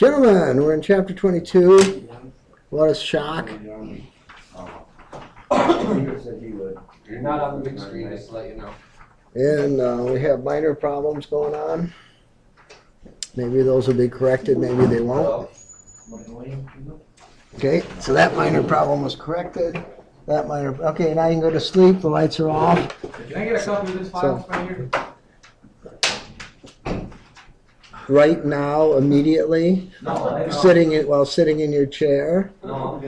Gentlemen, we're in chapter 22. What a shock. You're not on the big screen, just to let you know. And uh, we have minor problems going on. Maybe those will be corrected, maybe they won't. Okay, so that minor problem was corrected. That minor, okay, now you can go to sleep, the lights are off. Can I get a copy of this file right here? Right now, immediately, No, don't. sitting in, while sitting in your chair. No.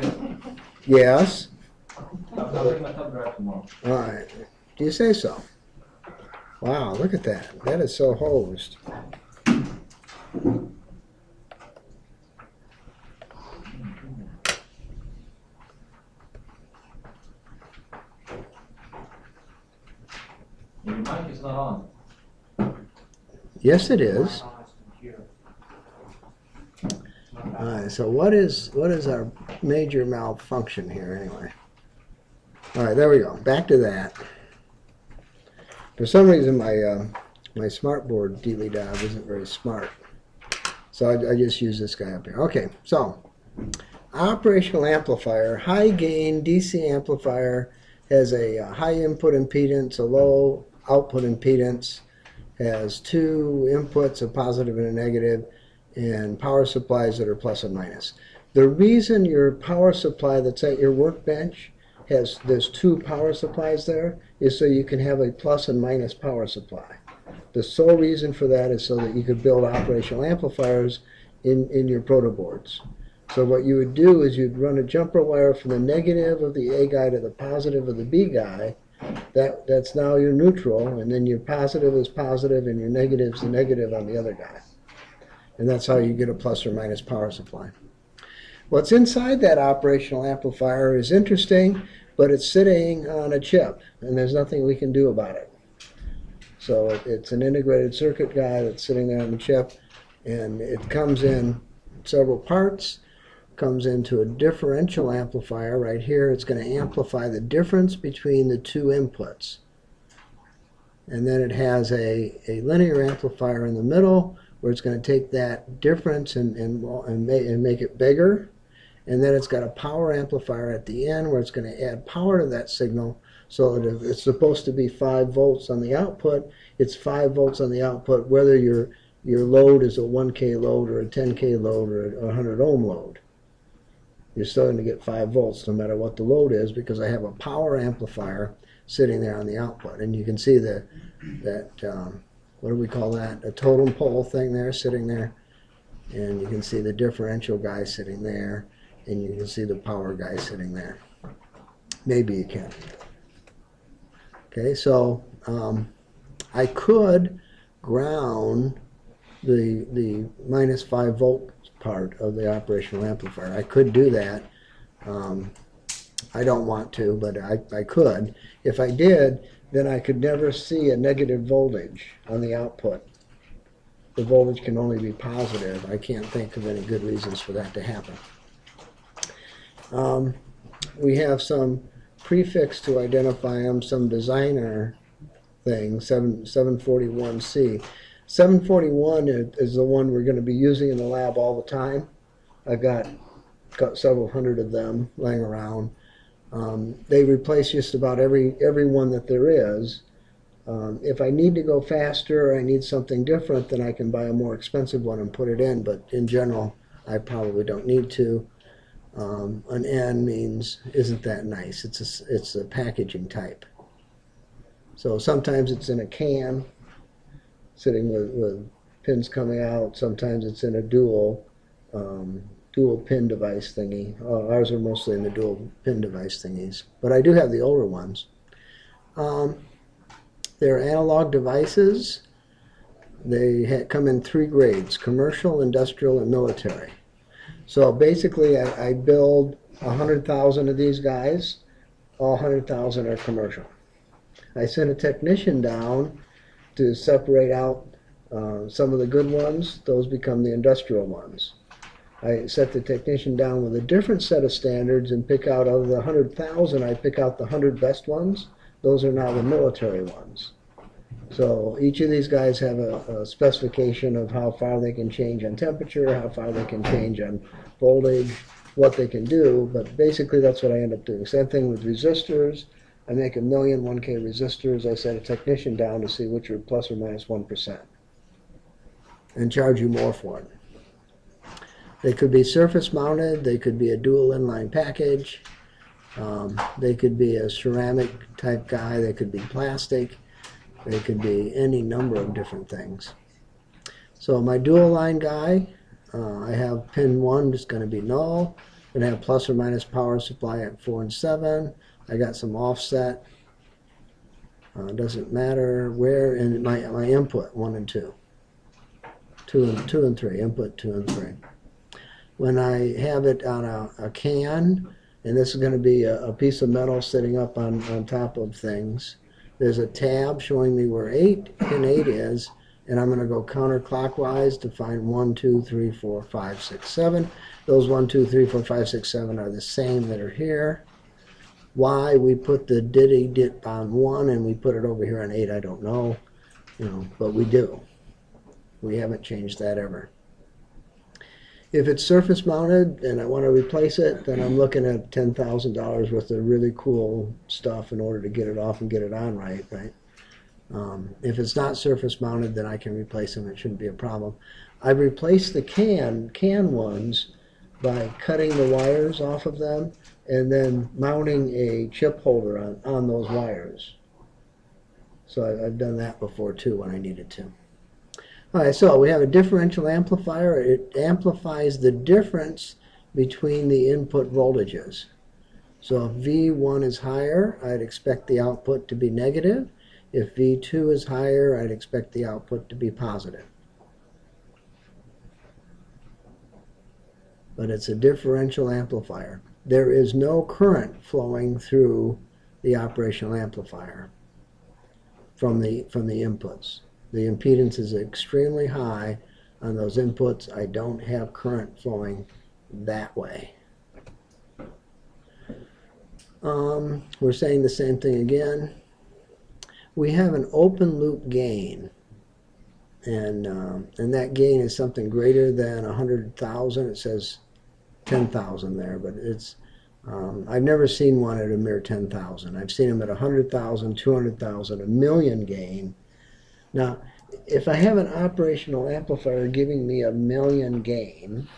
Yes, I'll I'll bring my thumb drive tomorrow. all right. Do you say so? Wow, look at that. That is so hosed. Your mic is not on. Yes, it is. All right, so what is, what is our major malfunction here anyway? All right, there we go. Back to that. For some reason, my, uh, my smartboard dealy dab isn't very smart. So I, I just use this guy up here. Okay, so operational amplifier, high gain DC amplifier has a, uh high input impedance, a low output impedance, has two inputs, a positive and a negative, and power supplies that are plus and minus. The reason your power supply that's at your workbench has there's two power supplies there is so you can have a plus and minus power supply. The sole reason for that is so that you could build operational amplifiers in, in your proto boards. So what you would do is you'd run a jumper wire from the negative of the A guy to the positive of the B guy. That that's now your neutral, and then your positive is positive and your negative is the negative on the other guy. And that's how you get a plus or minus power supply. What's inside that operational amplifier is interesting, but it's sitting on a chip, and there's nothing we can do about it. So it's an integrated circuit guy that's sitting there on the chip, and it comes in several parts. Comes into a differential amplifier right here. It's going to amplify the difference between the two inputs. And then it has a, a linear amplifier in the middle where it's going to take that difference and, and, and, make, and make it bigger. And then it's got a power amplifier at the end where it's going to add power to that signal so that if it's supposed to be 5 volts on the output, it's 5 volts on the output whether your, your load is a 1K load or a 10K load or a 100 ohm load. You're still going to get 5 volts no matter what the load is because I have a power amplifier sitting there on the output. And you can see the, that, um, what do we call that? A totem pole thing there sitting there. And you can see the differential guy sitting there. And you can see the power guy sitting there. Maybe you can. Okay, so um, I could ground the the minus five volt part of the operational amplifier. I could do that. Um, I don't want to, but I, I could. If I did, then I could never see a negative voltage on the output. The voltage can only be positive. I can't think of any good reasons for that to happen. Um, we have some prefix to identify them, some designer thing, 7, 741C. 741 is, the one we're going to be using in the lab all the time. I've got, got several hundred of them laying around. Um, they replace just about every every one that there is. Um, if I need to go faster or I need something different, then I can buy a more expensive one and put it in. But in general, I probably don't need to. Um, an N means isn't that nice. It's a, it's a packaging type. So sometimes it's in a can, sitting with, with pins coming out. Sometimes it's in a dual um, dual pin device thingy. Uh, ours are mostly in the dual pin device thingies, but I do have the older ones. Um, they're analog devices. They ha- come in three grades: commercial, industrial, and military. So basically, I, I build a hundred thousand of these guys. All hundred thousand are commercial. I send a technician down to separate out uh, some of the good ones. Those become the industrial ones. I set the technician down with a different set of standards and pick out of the 100,000, I pick out the 100 best ones. Those are now the military ones. So each of these guys have a, a specification of how far they can change on temperature, how far they can change on voltage, what they can do, but basically that's what I end up doing. Same thing with resistors. I make a million 1K resistors. I set a technician down to see which are plus or minus 1 and charge you more for it. They could be surface mounted, they could be a dual inline package, um, they could be a ceramic type guy, they could be plastic, they could be any number of different things. So my dual line guy, uh, I have pin 1 is going to be null, going to have plus or minus power supply at 4 and 7. I got some offset. Uh, doesn't matter where in my my input one and two, two and two and three input two and three. When I have it on a, a can, and this is going to be a, a piece of metal sitting up on on top of things. There's a tab showing me where eight pin eight is, and I'm going to go counterclockwise to find one, two, three, four, five, six, seven. Those one, two, three, four, five, six, seven are the same that are here. Why we put the diddy dip on one and we put it over here on eight, I don't know. You know, but we do. We haven't changed that ever. If it's surface mounted and I want to replace it, then I'm looking at ten thousand dollars worth of really cool stuff in order to get it off and get it on right, right? Um, if it's not surface mounted, then I can replace them. It shouldn't be a problem. I've replaced the can can ones by cutting the wires off of them and then mounting a chip holder on, on those wires. So I, I've done that before too when I needed to. All right, so we have a differential amplifier. It amplifies the difference between the input voltages. So if V1 is higher, I'd expect the output to be negative. If V2 is higher, I'd expect the output to be positive. But it's a differential amplifier. There is no current flowing through the operational amplifier from the, from the inputs. The impedance is extremely high on those inputs. I don't have current flowing that way. Um, we're saying the same thing again. We have an open loop gain, and um, and that gain is something greater than a hundred thousand. It says ten thousand there, but it's um, I've never seen one at a mere ten thousand. I've seen them at a hundred thousand, two hundred thousand, a million gain. Now, if I have an operational amplifier giving me a million gain,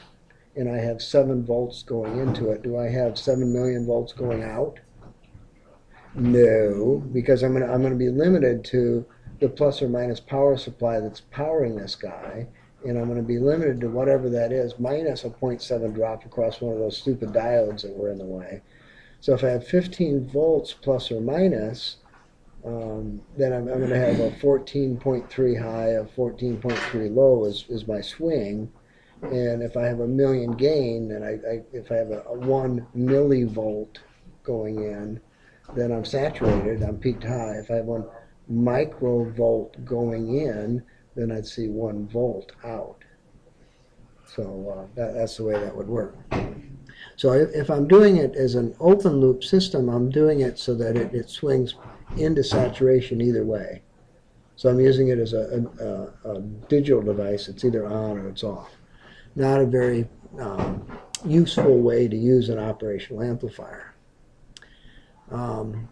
and I have seven volts going into it, do I have seven million volts going out? No, because I'm gonna I'm gonna be limited to the plus or minus power supply that's powering this guy, and I'm gonna be limited to whatever that is, minus a 0.7 drop across one of those stupid diodes that were in the way. So if I have 15 volts plus or minus, um, then I'm, I'm going to have a 14.3 high, a 14.3 low is, is my swing. And if I have a million gain, then I, I if I have a, a one millivolt going in, then I'm saturated, I'm peaked high. If I have one microvolt going in, then I'd see one volt out. So uh, that, that's the way that would work. So if, if I'm doing it as an open loop system, I'm doing it so that it, it swings into saturation either way. So I'm using it as a, a, a digital device. It's either on or it's off. Not a very um, useful way to use an operational amplifier. Um,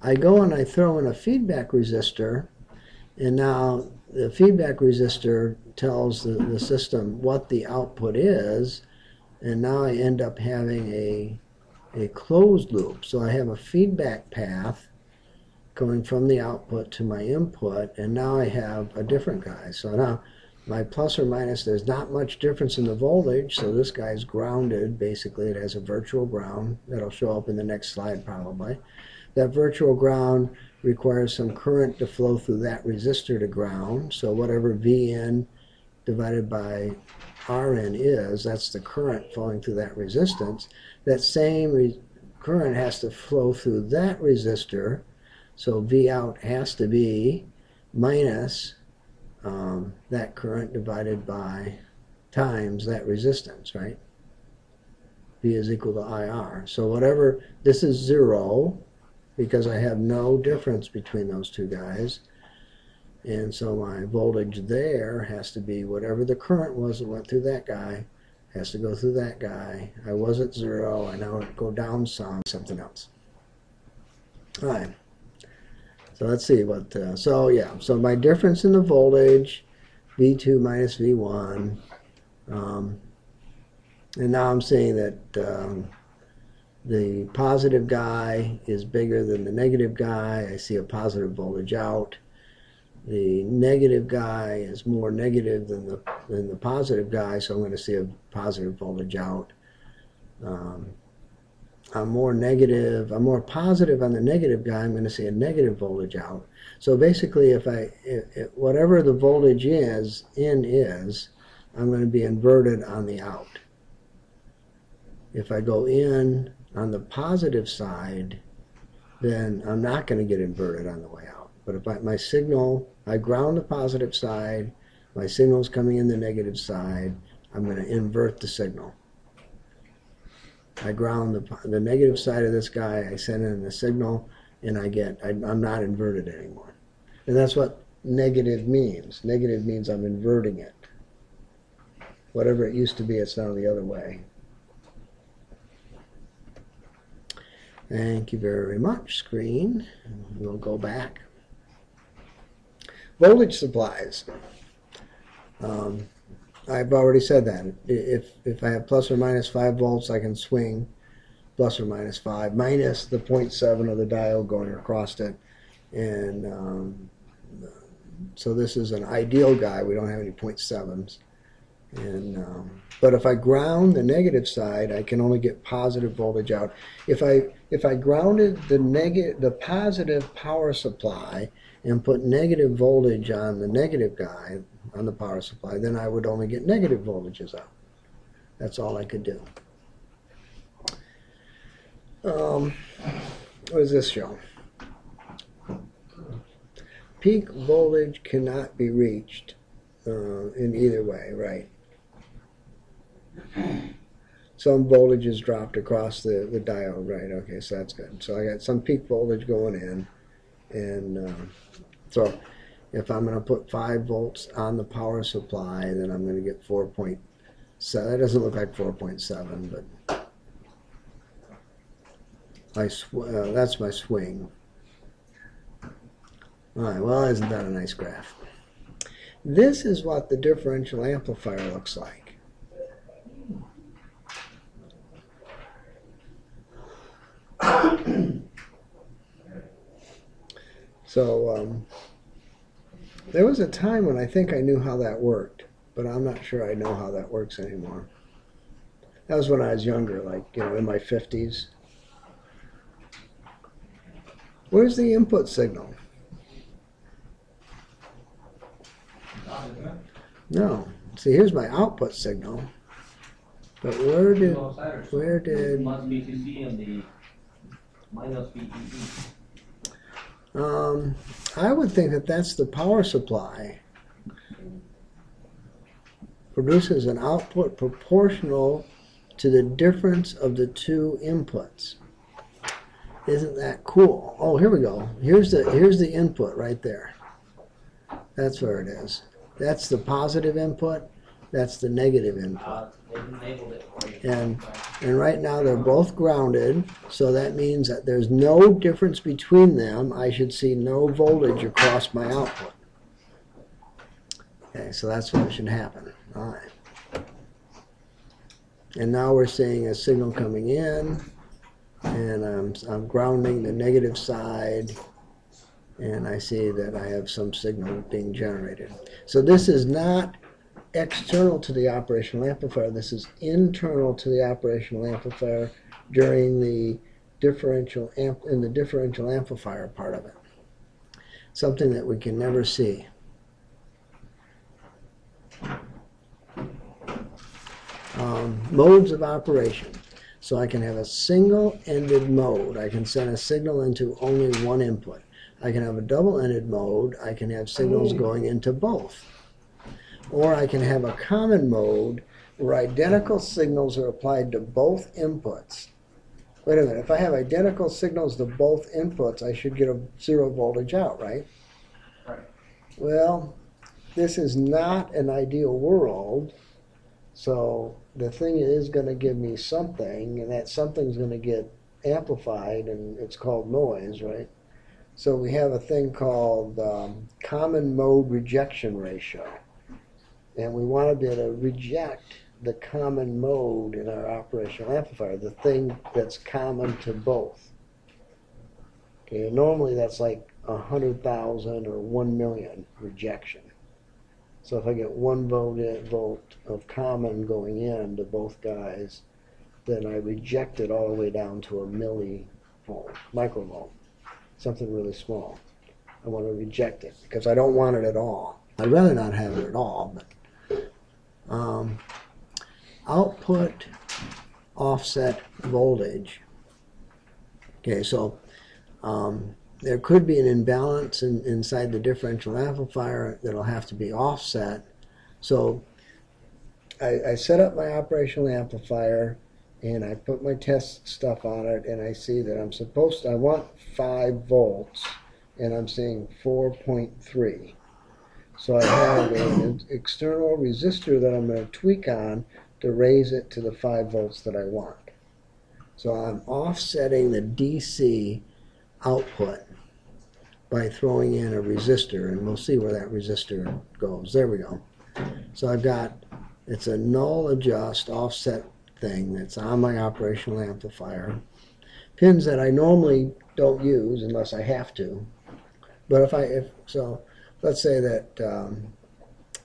I go and I throw in a feedback resistor, and now the feedback resistor tells the, the system what the output is, and now I end up having a a closed loop. So I have a feedback path going from the output to my input, and now I have a different guy. So now my plus or minus, there's not much difference in the voltage, so this guy's grounded. Basically, it has a virtual ground that'll show up in the next slide probably. That virtual ground requires some current to flow through that resistor to ground, so whatever Vn divided by Rn is, that's the current flowing through that resistance. That same current has to flow through that resistor, so V out has to be minus um, that current divided by times that resistance, right? V is equal to IR. So whatever, this is zero, because I have no difference between those two guys. And so my voltage there has to be whatever the current was that went through that guy, has to go through that guy. I was at zero, I now it go down some, something else. All right. So let's see what, uh, so yeah, so my difference in the voltage, V2 minus V1. Um, and now I'm saying that um, the positive guy is bigger than the negative guy. I see a positive voltage out. The negative guy is more negative than the than the positive guy, so I'm going to see a positive voltage out. Um, I'm more negative. I'm more positive on the negative guy. I'm going to see a negative voltage out. So basically, if I if, if whatever the voltage is in is, I'm going to be inverted on the out. If I go in on the positive side, then I'm not going to get inverted on the way out. But if I, my signal, I ground the positive side, my signal is coming in the negative side, I'm going to invert the signal. I ground the, the negative side of this guy, I send in the signal, and I get, I, I'm not inverted anymore. And that's what negative means. Negative means I'm inverting it. Whatever it used to be, it's now the other way. Thank you very much, screen. We'll go back. Voltage supplies. Um, I've already said that. If, if I have plus or minus 5 volts, I can swing plus or minus 5, minus the 0.7 of the diode going across it. And um, so this is an ideal guy. We don't have any 0.7s. And um, but if I ground the negative side, I can only get positive voltage out. If I if I grounded the negative the positive power supply and put negative voltage on the negative guy on the power supply, then I would only get negative voltages out. That's all I could do. Um, what does this show? Peak voltage cannot be reached uh, in either way, right? Some voltage is dropped across the, the diode, right? Okay, so that's good. So I got some peak voltage going in, and uh, so if I'm going to put 5 volts on the power supply, then I'm going to get 4.7. That doesn't look like 4.7, but my sw uh, that's my swing. All right, well, isn't that a nice graph? This is what the differential amplifier looks like. So um, there was a time when I think I knew how that worked, but I'm not sure I know how that works anymore. That was when I was younger, like, you know, in my 50s. Where's the input signal? No. See, here's my output signal. But where did, where did, Plus VCC and the minus VEE. Um, I would think that that's the power supply. Produces an output proportional to the difference of the two inputs. Isn't that cool? Oh, here we go. Here's the here's the input right there. That's where it is. That's the positive input. That's the negative input. And and right now they're both grounded, so that means that there's no difference between them. I should see no voltage across my output. Okay, so that's what should happen. All right. And now we're seeing a signal coming in, and I'm, I'm grounding the negative side, and I see that I have some signal being generated. So this is not external to the operational amplifier. This is internal to the operational amplifier during the differential amp in the differential amplifier part of it. Something that we can never see. Um, modes of operation. So I can have a single-ended mode. I can send a signal into only one input. I can have a double-ended mode. I can have signals going into both. Or I can have a common mode where identical signals are applied to both inputs. wait a minute, if I have identical signals to both inputs, I should get a zero voltage out, right? Right. Well, this is not an ideal world, so the thing is gonna give me something, and that something's gonna get amplified, and it's called noise, right? So we have a thing called um, common mode rejection ratio. And we want to be able to reject the common mode in our operational amplifier, the thing that's common to both. Okay, normally that's like a hundred thousand or one million rejection. So if I get one volt, eh, volt of common going in to both guys, then I reject it all the way down to a millivolt, microvolt, something really small. I want to reject it because I don't want it at all. I'd rather not have it at all, but um, output offset voltage. Okay, so um, there could be an imbalance in, inside the differential amplifier that'll have to be offset. So I, I set up my operational amplifier and I put my test stuff on it and I see that I'm supposed to, I want 5 volts and I'm seeing 4.3. So I have an external resistor that I'm going to tweak on to raise it to the 5 volts that I want. So I'm offsetting the DC output by throwing in a resistor and we'll see where that resistor goes. There we go. So I've got, it's a null adjust offset thing that's on my operational amplifier. Pins that I normally don't use unless I have to. But if I, if, so let's say that um,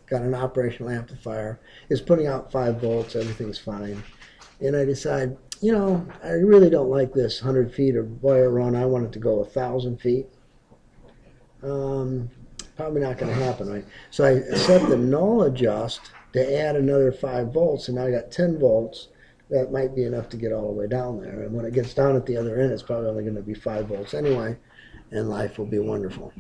got an operational amplifier, is putting out 5 volts, everything's fine. And I decide, you know, I really don't like this 100 feet of wire run, I want it to go 1,000 feet. Um, probably not going to happen, right? So I set the null adjust to add another 5 volts, and now I got 10 volts. That might be enough to get all the way down there. And when it gets down at the other end, it's probably only going to be 5 volts anyway, and life will be wonderful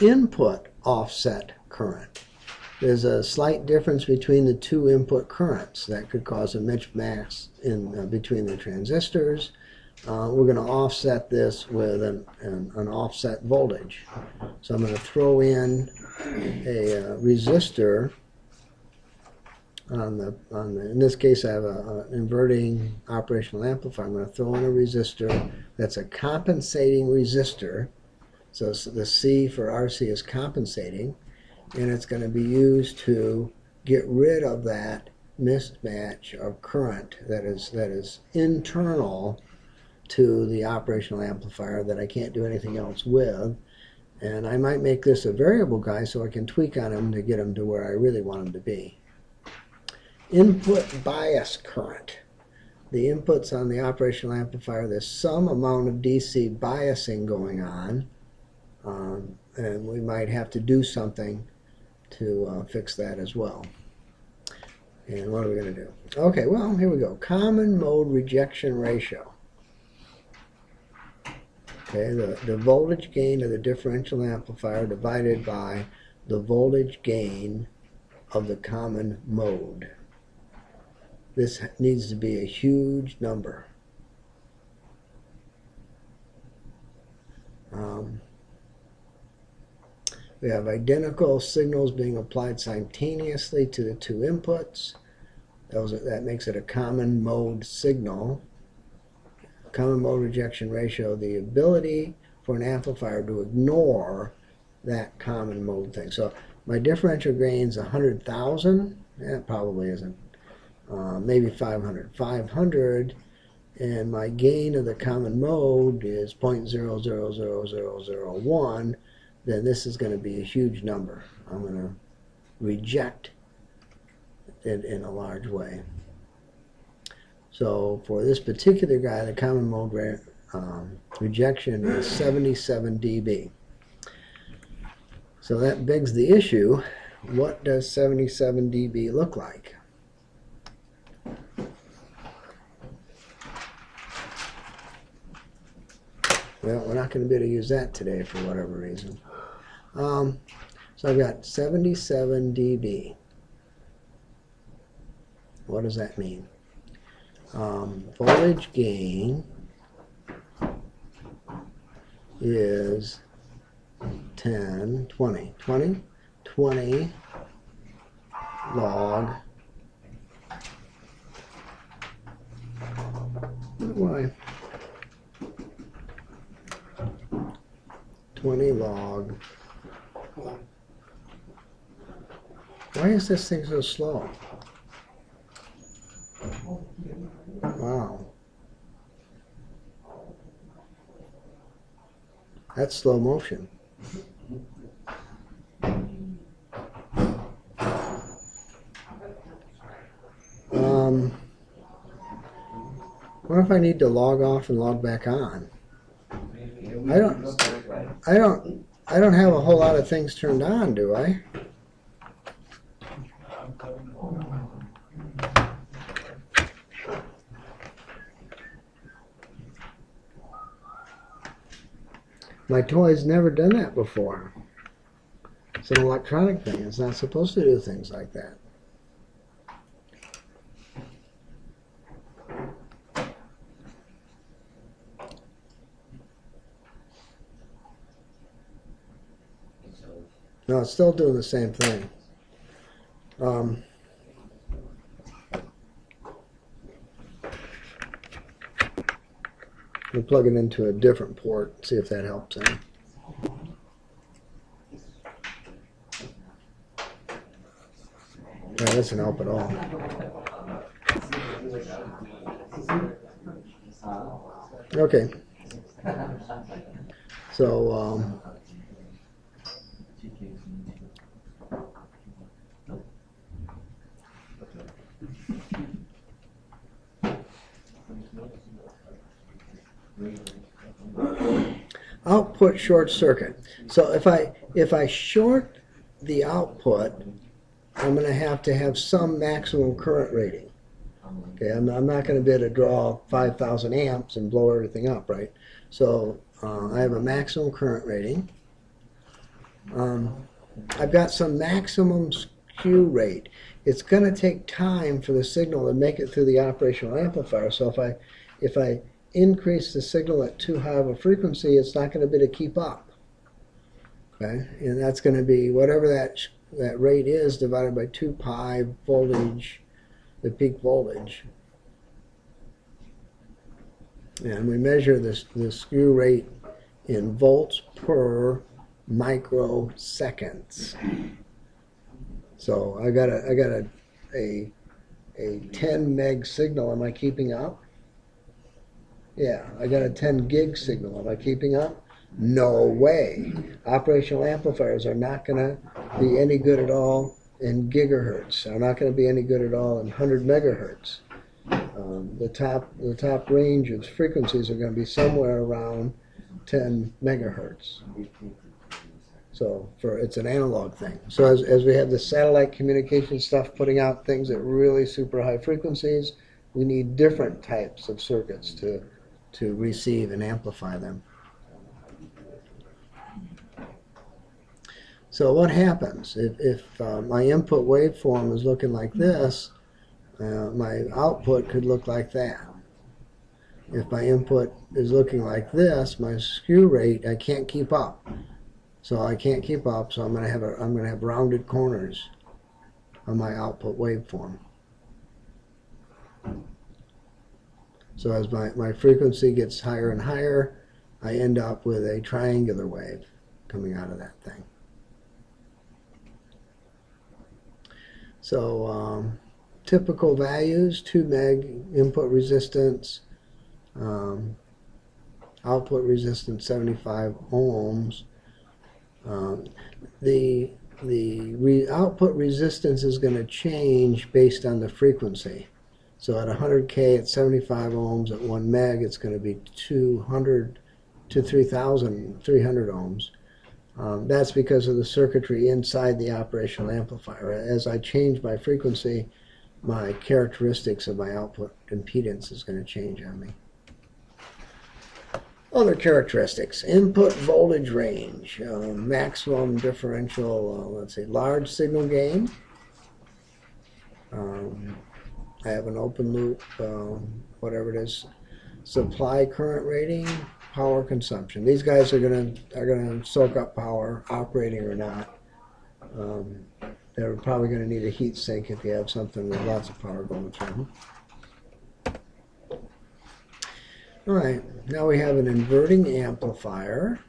input offset current. There's a slight difference between the two input currents that could cause a mismatch in uh, between the transistors. Uh, we're going to offset this with an, an, an, offset voltage. So I'm going to throw in a uh, resistor on the, on the, in this case I have an inverting operational amplifier. I'm going to throw in a resistor that's a compensating resistor so the C for RC is compensating, and it's going to be used to get rid of that mismatch of current that is that is internal to the operational amplifier that I can't do anything else with. And I might make this a variable guy so I can tweak on him to get him to where I really want him to be. Input bias current. The inputs on the operational amplifier, there's some amount of DC biasing going on um, and we might have to do something to uh, fix that as well. And what are we going to do? Okay, well, here we go. Common mode rejection ratio. Okay, the, the voltage gain of the differential amplifier divided by the voltage gain of the common mode. This needs to be a huge number. Um, we have identical signals being applied simultaneously to the two inputs. Those, that makes it a common mode signal. Common mode rejection ratio, the ability for an amplifier to ignore that common mode thing. So my differential gain gain's 100,000. That probably isn't. Uh, maybe 500. 500 and my gain of the common mode is 0.000001 then this is going to be a huge number. I'm going to reject it in a large way. So for this particular guy, the common mode re um, rejection is 77 dB. So that begs the issue, what does 77 dB look like? Well, we're not going to be able to use that today for whatever reason. Um, so I've got 77 dB. What does that mean? um, voltage gain is 10, 20, 20, 20 log. Why? 20 log. Why is this thing so slow? Wow. That's slow motion. Um, what if I need to log off and log back on? I don't, I don't, I don't have a whole lot of things turned on, do I? My toy's never done that before. It's an electronic thing. It's not supposed to do things like that. No, it's still doing the same thing. Um, we'll plug it into a different port, see if that helps any. That doesn't help at all. Okay. So, um, output short circuit. So if I if I short the output, I'm going to have to have some maximum current rating. Okay, I'm, I'm not going to be able to draw 5,000 amps and blow everything up, right? So uh, I have a maximum current rating. Um, I've got some maximum slew rate. It's going to take time for the signal to make it through the operational amplifier. So if I if I increase the signal at too high of a frequency, it's not going to be to keep up. Okay, and that's going to be whatever that that rate is divided by 2 pi voltage, the peak voltage. And we measure this the slew rate in volts per microseconds. So I got a I got a a a 10 meg signal. Am I keeping up? Yeah, I got a 10 gig signal. Am I keeping up? No way. Operational amplifiers are not going to be any good at all in gigahertz. They're not going to be any good at all in 100 megahertz. Um, the top the top range of frequencies are going to be somewhere around 10 megahertz. So for it's an analog thing. So as, as we have the satellite communication stuff putting out things at really super high frequencies, we need different types of circuits to to receive and amplify them. So what happens if, if uh, my input waveform is looking like this, uh, my output could look like that. If my input is looking like this, my slew rate, I can't keep up. So I can't keep up, so I'm going to have a, I'm going to have rounded corners on my output waveform. So as my, my frequency gets higher and higher, I end up with a triangular wave coming out of that thing. So um, typical values, 2 meg input resistance, um, output resistance 75 ohms. Um, the the re output resistance is going to change based on the frequency. So at 100K at 75 ohms at 1 meg, it's going to be 200 to 3,300 ohms. Um, that's because of the circuitry inside the operational amplifier. As I change my frequency, my characteristics of my output impedance is going to change on me. Other characteristics, input voltage range, uh, maximum differential, uh, let's say large signal gain, um, I have an open loop, um, whatever it is, supply current rating, power consumption. These guys are gonna are gonna soak up power, operating or not. Um, they're probably gonna need a heat sink if you have something with lots of power going through. them. All right, now we have an inverting amplifier.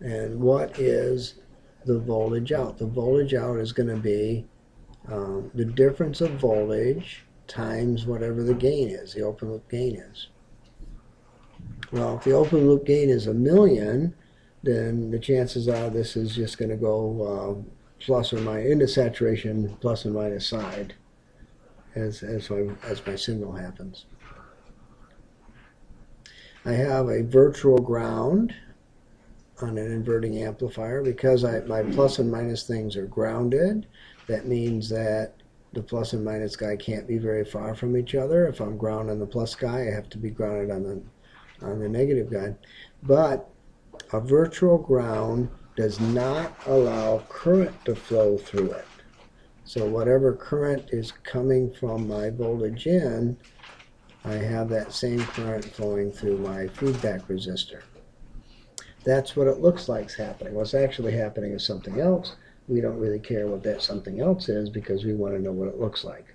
And what is the voltage out? The voltage out is going to be um, the difference of voltage times whatever the gain is, the open loop gain is. Well, if the open loop gain is a million, then the chances are this is just going to go uh, plus or minus into saturation, plus and minus side, as as my as my signal happens. I have a virtual ground on an inverting amplifier because I, my plus and minus things are grounded. That means that the plus and minus guy can't be very far from each other. If I'm ground on the plus guy, I have to be grounded on the on the negative guy. But a virtual ground does not allow current to flow through it. So whatever current is coming from my voltage in, I have that same current flowing through my feedback resistor. That's what it looks like is happening. What's actually happening is something else. We don't really care what that something else is because we want to know what it looks like.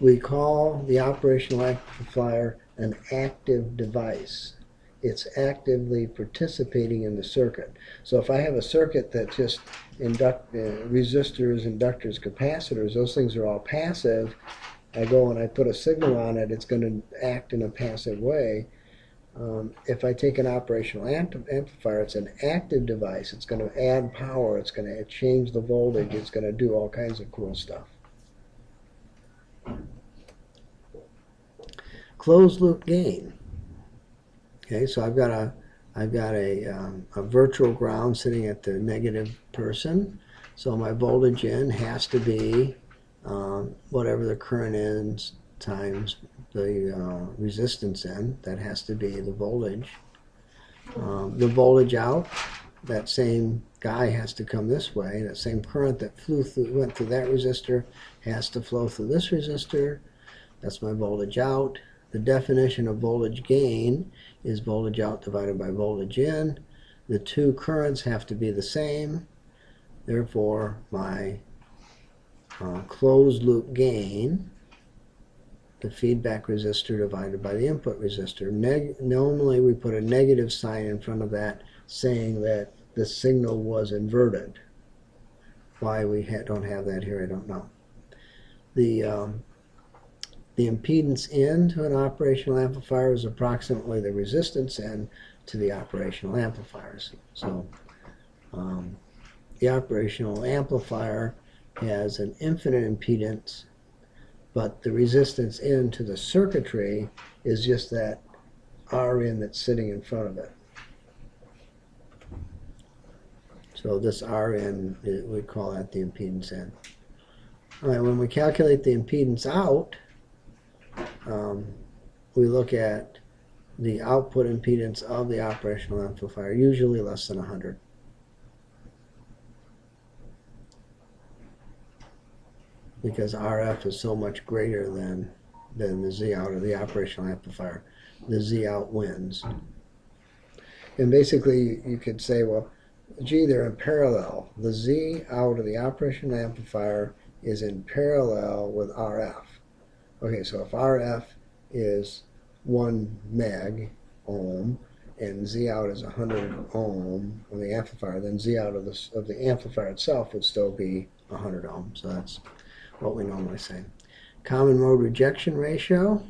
We call the operational amplifier an active device. It's actively participating in the circuit. So if I have a circuit that just induct uh, resistors, inductors, capacitors, those things are all passive. I go and I put a signal on it, it's going to act in a passive way. Um, if I take an operational amp- amplifier, it's an active device. It's going to add power. It's going to change the voltage. It's going to do all kinds of cool stuff. Closed loop gain. Okay, so I've got a I've got a, um, a virtual ground sitting at the negative person. So my voltage in has to be um, whatever the current is times the uh, resistance in. That has to be the voltage. Um, the voltage out, that same guy has to come this way. That same current that flew through, went through that resistor has to flow through this resistor. That's my voltage out. The definition of voltage gain is voltage out divided by voltage in. The two currents have to be the same. Therefore, my uh, closed loop gain, the feedback resistor divided by the input resistor. Neg normally, we put a negative sign in front of that saying that the signal was inverted. Why we ha don't have that here, I don't know. The um, the impedance in to an operational amplifier is approximately the resistance in to the operational amplifiers. So um, the operational amplifier has an infinite impedance, but the resistance in to the circuitry is just that R in that's sitting in front of it. So this R in, we call that the impedance in. All right, when we calculate the impedance out, um, we look at the output impedance of the operational amplifier, usually less than 100. Because RF is so much greater than, than the Z out of the operational amplifier. The Z out wins. And basically, you could say, well, gee, they're in parallel. The Z out of the operational amplifier is in parallel with RF. Okay, so if RF is 1 meg ohm and Z out is 100 ohm on the amplifier, then Z out of the, of the amplifier itself would still be 100 ohm. So that's what we normally say. Common mode rejection ratio,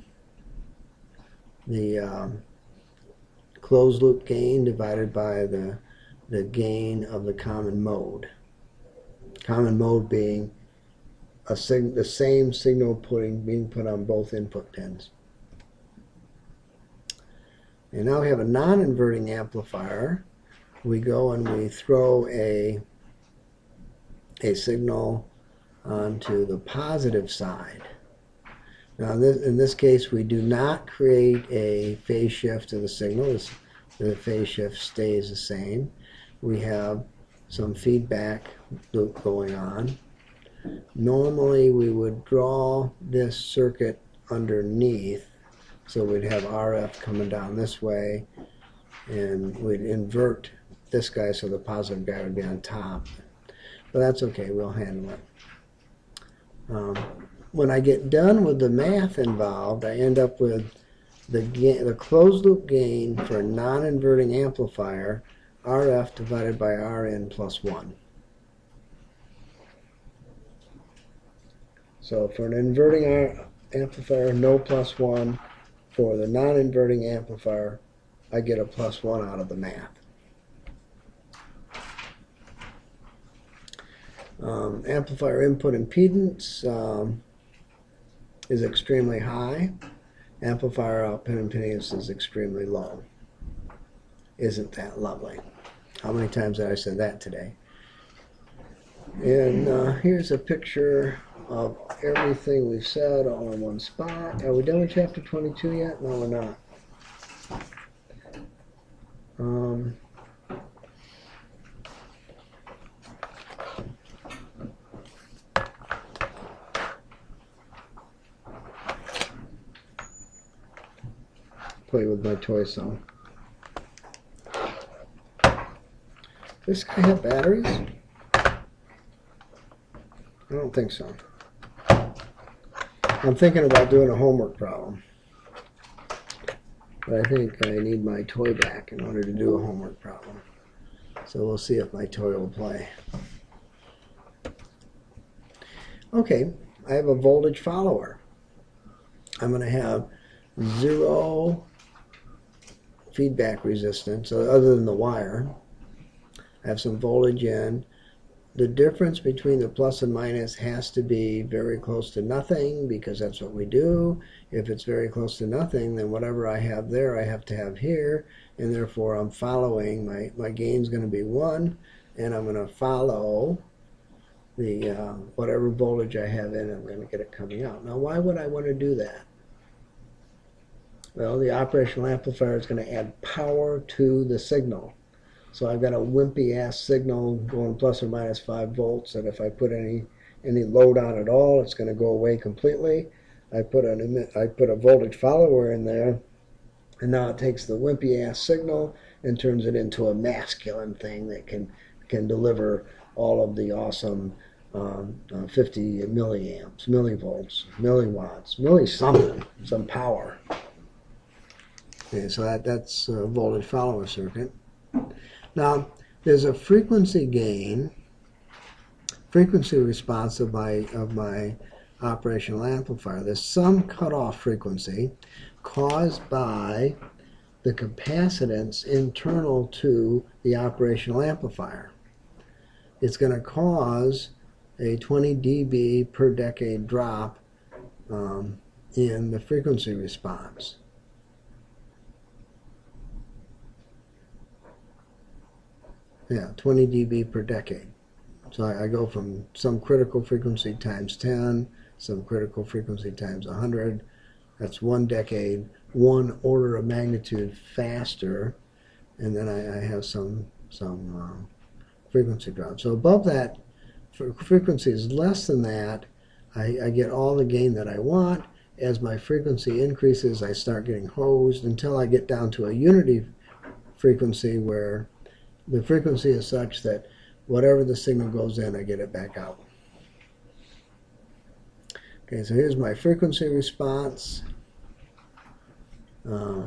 the um, closed loop gain divided by the, the gain of the common mode. Common mode being a sig- the same signal putting being put on both input pins. And now we have a non-inverting amplifier. We go and we throw a a signal onto the positive side. Now, in this, in this case, we do not create a phase shift to the signal. The phase shift stays the same. We have some feedback loop going on. Normally, we would draw this circuit underneath, so we'd have RF coming down this way, and we'd invert this guy so the positive guy would be on top. But that's okay, we'll handle it. Um, when I get done with the math involved, I end up with the, ga- the closed loop gain for a non-inverting amplifier, RF divided by Rn plus 1. So for an inverting amplifier, no plus 1. For the non-inverting amplifier, I get a plus 1 out of the math. Um, amplifier input impedance um, is extremely high. Amplifier output impedance is extremely low. Isn't that lovely? How many times have I said that today? And uh, here's a picture of everything we've said all in one spot. Are we done with chapter 22 yet? No, we're not. Um, play with my toy some. This guy have batteries? I don't think so. I'm thinking about doing a homework problem. But I think I need my toy back in order to do a homework problem. So we'll see if my toy will play. Okay, I have a voltage follower. I'm going to have zero feedback resistance uh, other than the wire. I have some voltage in. The difference between the plus and minus has to be very close to nothing because that's what we do. If it's very close to nothing, then whatever I have there, I have to have here, and therefore I'm following. My, my gain's going to be 1, and I'm going to follow the uh, whatever voltage I have in, I'm going to get it coming out. Now, why would I want to do that? Well, the operational amplifier is going to add power to the signal. So I've got a wimpy ass signal going plus or minus 5 volts, and if I put any any load on at all, it's going to go away completely. I put an I put a voltage follower in there, and now it takes the wimpy ass signal and turns it into a masculine thing that can can deliver all of the awesome um, uh, 50 milliamps, millivolts, milliwatts, milli something, some power. Okay, so that, that's a voltage follower circuit. Now, there's a frequency gain, frequency response of my, of my operational amplifier. There's some cutoff frequency caused by the capacitance internal to the operational amplifier. It's going to cause a 20 dB per decade drop um, in the frequency response. Yeah, 20 dB per decade. So I, I, go from some critical frequency times 10, some critical frequency times 100. That's one decade, one order of magnitude faster, and then I, I have some some uh, frequency drop. So above that frequency is less than that, I, I get all the gain that I want. As my frequency increases, I start getting hosed until I get down to a unity frequency where the frequency is such that whatever the signal goes in, I get it back out. Okay, so here's my frequency response. Uh,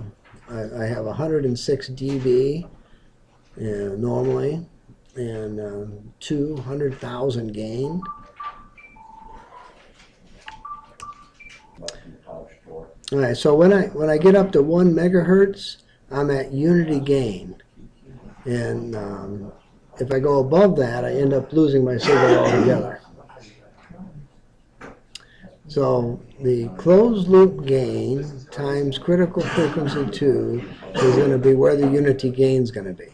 I, I, have 106 dB uh, normally and um, 200,000 gain. All right, so when I when I get up to one megahertz, I'm at unity gain. And um, if I go above that, I end up losing my signal altogether. So the closed loop gain times critical frequency 2 is going to be where the unity gain is going to be.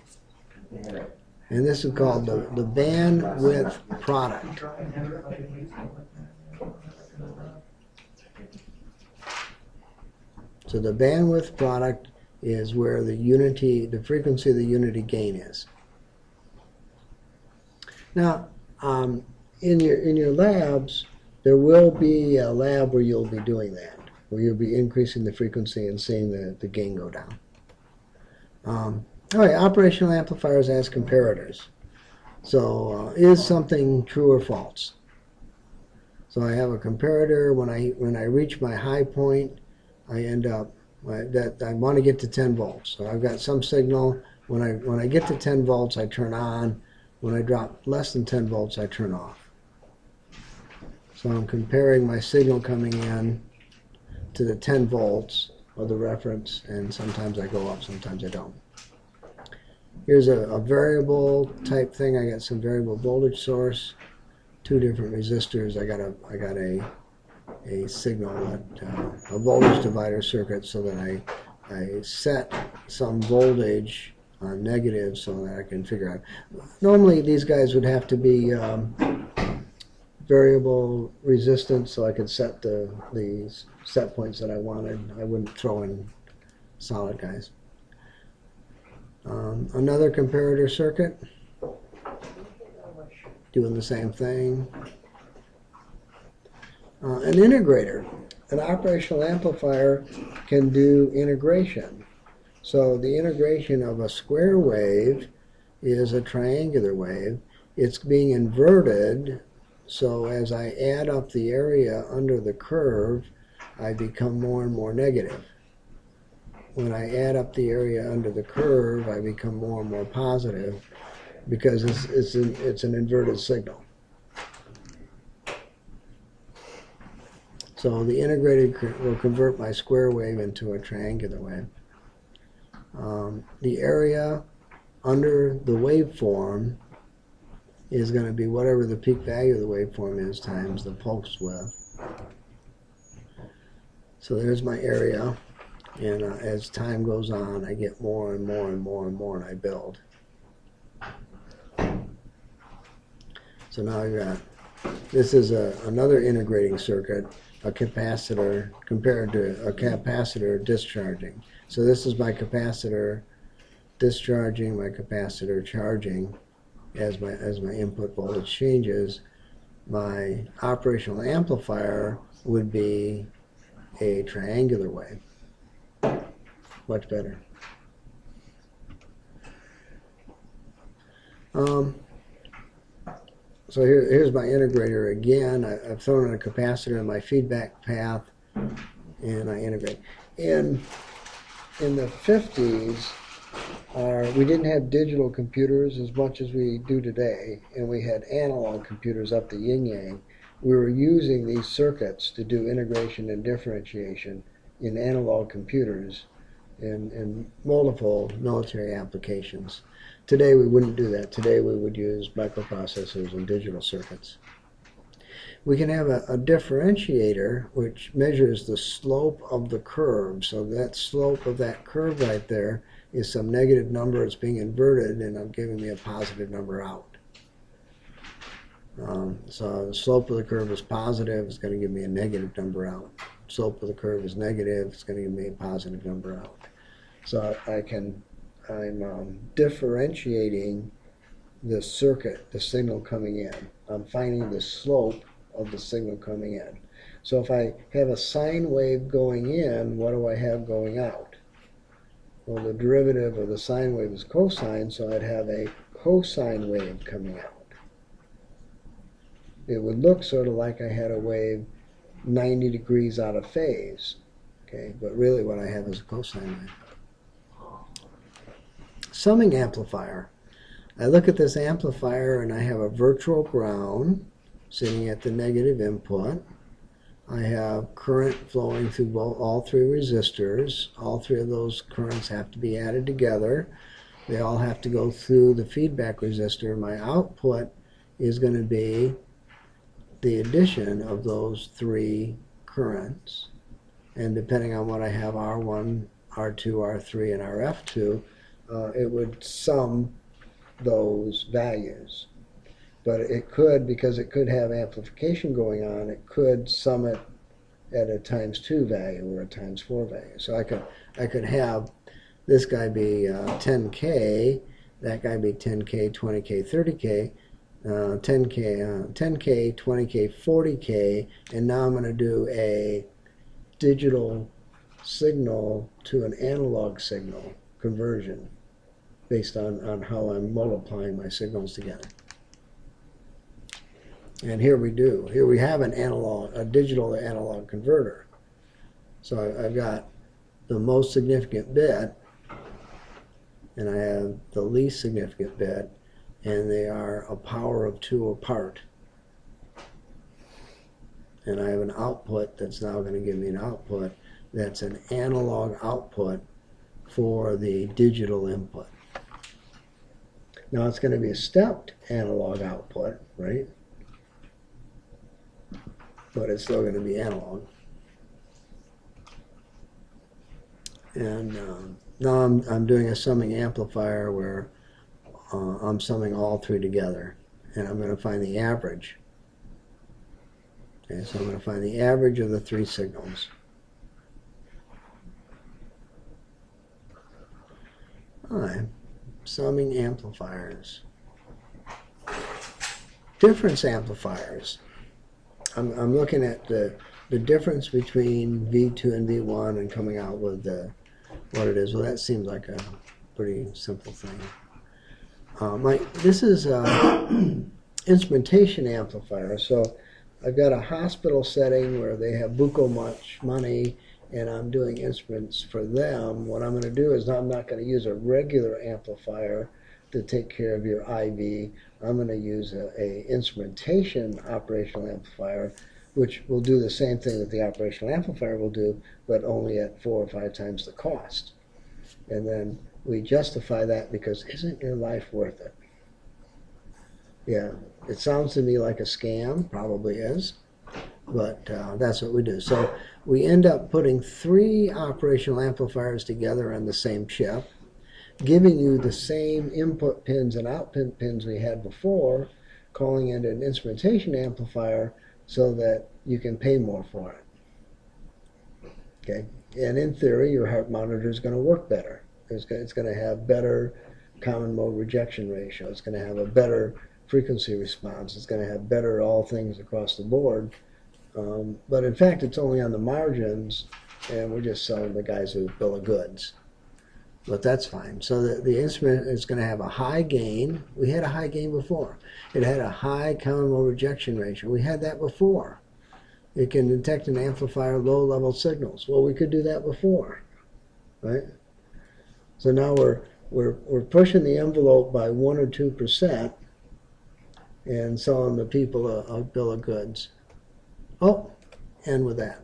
And this is called the, the bandwidth product. So the bandwidth product is where the unity, the frequency of the unity gain is. Now, um, in your in your labs, there will be a lab where you'll be doing that, where you'll be increasing the frequency and seeing the, the gain go down. Um, all right, operational amplifiers as comparators. So, uh, is something true or false? So I have a comparator. When I when I reach my high point, I end up that I want to get to 10 volts. So I've got some signal. When I when I get to 10 volts, I turn on. When I drop less than 10 volts, I turn off. So I'm comparing my signal coming in to the 10 volts of the reference, and sometimes I go up, sometimes I don't. Here's a, a variable type thing. I got some variable voltage source, two different resistors. I got a I got a a signal that uh, a voltage divider circuit so that I I set some voltage on negative so that I can figure out. Normally these guys would have to be um, variable resistance so I could set the the set points that I wanted. I wouldn't throw in solid guys. Um, another comparator circuit doing the same thing. Uh, an integrator, an operational amplifier can do integration. So the integration of a square wave is a triangular wave. It's being inverted, so as I add up the area under the curve, I become more and more negative. When I add up the area under the curve, I become more and more positive because it's, it's, an, it's an inverted signal. So the integrator will convert my square wave into a triangular wave. Um, the area under the waveform is going to be whatever the peak value of the waveform is times the pulse width. So there's my area, and uh, as time goes on, I get more and more and more and more, and I build. So now I got, this is a, another integrating circuit a capacitor compared to a capacitor discharging. So this is my capacitor discharging, my capacitor charging as my as my input voltage changes. My operational amplifier would be a triangular wave. Much better. Um, so here, here's my integrator again. I, have thrown in a capacitor in my feedback path, and I integrate. In in the 50s, uh, we didn't have digital computers as much as we do today, and we had analog computers up the yin yang. We were using these circuits to do integration and differentiation in analog computers in, in multiple military applications. Today we wouldn't do that. Today we would use microprocessors and digital circuits. We can have a, a, differentiator which measures the slope of the curve. So that slope of that curve right there is some negative number. It's being inverted and I'm giving me a positive number out. Um, so the slope of the curve is positive. It's going to give me a negative number out. Slope of the curve is negative. It's going to give me a positive number out. So I can I'm um, differentiating the circuit, the signal coming in. I'm finding the slope of the signal coming in. So if I have a sine wave going in, what do I have going out? Well, the derivative of the sine wave is cosine, so I'd have a cosine wave coming out. It would look sort of like I had a wave 90 degrees out of phase, okay? But really what I have is a cosine wave summing amplifier. I look at this amplifier and I have a virtual ground sitting at the negative input. I have current flowing through all three resistors. All three of those currents have to be added together. They all have to go through the feedback resistor. My output is going to be the addition of those three currents. And depending on what I have, R1, R2, R3, and RF2, uh, it would sum those values. But it could, because it could have amplification going on, it could sum it at a times two value or a times four value. So I could I could have this guy be uh, 10k, that guy be 10k, 20k, 30k. uh, 10K, uh, 10K, 20K, 40K, and now I'm going to do a digital signal to an analog signal conversion based on, on how I'm multiplying my signals together. And here we do. Here we have an analog, a digital to analog converter. So I've got the most significant bit, and I have the least significant bit, and they are a power of two apart. And I have an output that's now going to give me an output that's an analog output for the digital input. Now it's going to be a stepped analog output, right? But it's still going to be analog. And um, now I'm, I'm doing a summing amplifier where uh, I'm summing all three together. And I'm going to find the average. Okay, so I'm going to find the average of the three signals. Alright, summing amplifiers. Difference amplifiers. I'm, I'm looking at the, the difference between V2 and V1 and coming out with the, what it is. Well, that seems like a pretty simple thing. Uh, my, this is an instrumentation amplifier. So I've got a hospital setting where they have buco much money and I'm doing instruments for them. What I'm going to do is I'm not going to use a regular amplifier to take care of your IV. I'm going to use a, a instrumentation operational amplifier, which will do the same thing that the operational amplifier will do, but only at four or five times the cost. And then we justify that because isn't your life worth it? Yeah, it sounds to me like a scam, probably is, but uh, that's what we do. So we end up putting three operational amplifiers together on the same chip, giving you the same input pins and output pins we had before, calling it an instrumentation amplifier so that you can pay more for it. Okay, and in theory, your heart monitor is going to work better. It's going, it's going to have better common mode rejection ratio. It's going to have a better frequency response. It's going to have better all things across the board. Um, but in fact, it's only on the margins, and we're just selling the guys who bill of goods. But that's fine. So the, the instrument is going to have a high gain. We had a high gain before. It had a high common mode rejection ratio. We had that before. It can detect and amplify low level signals. Well, we could do that before, right? So now we're we're we're pushing the envelope by one or two percent, and selling the people a, a bill of goods. Oh, and with that.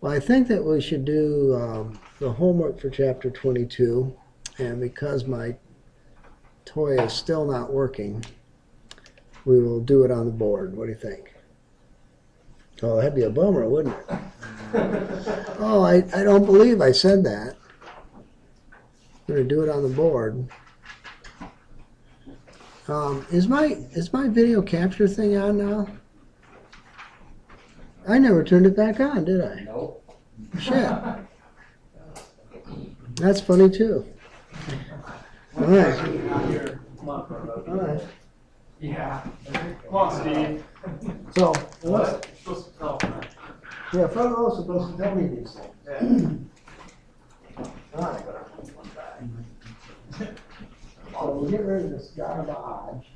Well, I think that we should do um, the homework for chapter 22, and because my toy is still not working, we will do it on the board. What do you think? Oh, that'd be a bummer, wouldn't it? Oh, I, I don't believe I said that. I'm going to do it on the board. Um, is my is my video capture thing on now? I never turned it back on, did I? Nope. Shit. That's funny too. All right. All right. Yeah. Come on, Steve. So, What? Supposed to tell. yeah, front row's supposed to tell me these things. All right. Oh, so we get rid of this garbage,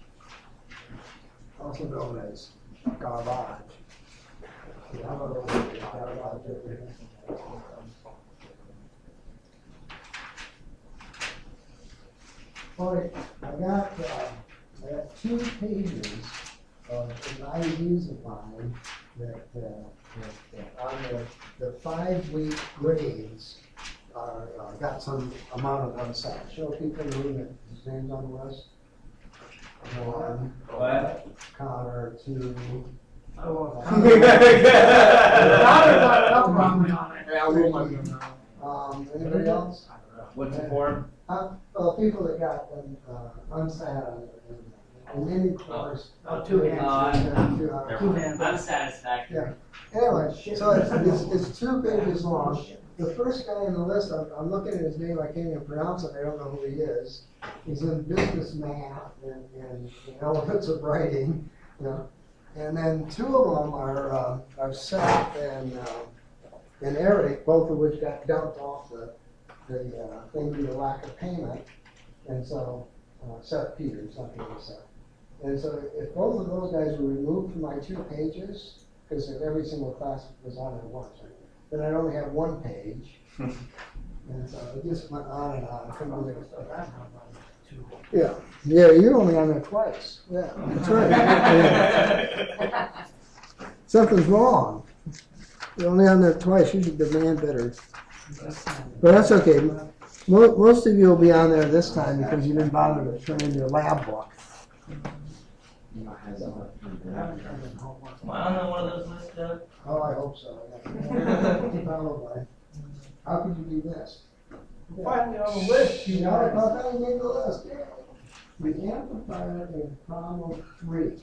also known as garbage. Yeah, I'm gonna look at garbage over here. All right, I got, uh, I got two pages of an IDs of mine that, uh, that, uh, on the, the five-week grades are, uh, got some amount of unsigned. Show people in the room that his name's on the list. One? Connor, two. Yeah, we'll let them know. Um, anybody else? What's the form? Uh, uh, people that got, um, uh, unsigned, in any course. Oh, two hands. Uh, two- uh, Two hands. Unsatisfactory. Anyway, so it's, it's, it's two pages long, the first guy on the list, I'm, I'm looking at his name, I can't even pronounce it, I don't know who he is. He's in business math and, and the elements of writing, you know. And then two of them are, uh, are Seth and, uh, and Eric, both of which got dumped off the, the, uh, thing due to lack of payment. And so, uh, Seth Peters, not Peter Seth. And so if both of those guys were removed from my two pages, because if every single class was on at once, then I'd only have one page. And so it just went on and on. I couldn't believe it. Yeah, yeah, you're only on there twice. Yeah, that's right. Yeah. Something's wrong. You're only on there twice, you should demand better. But that's okay. Mo- most of you will be on there this time because you didn't bother to turn in your lab book. Am I on one of those lists, Doug? Oh, I hope so. How could you do this? finally on the list, you know, I thought that in the list. The amplifier problem three.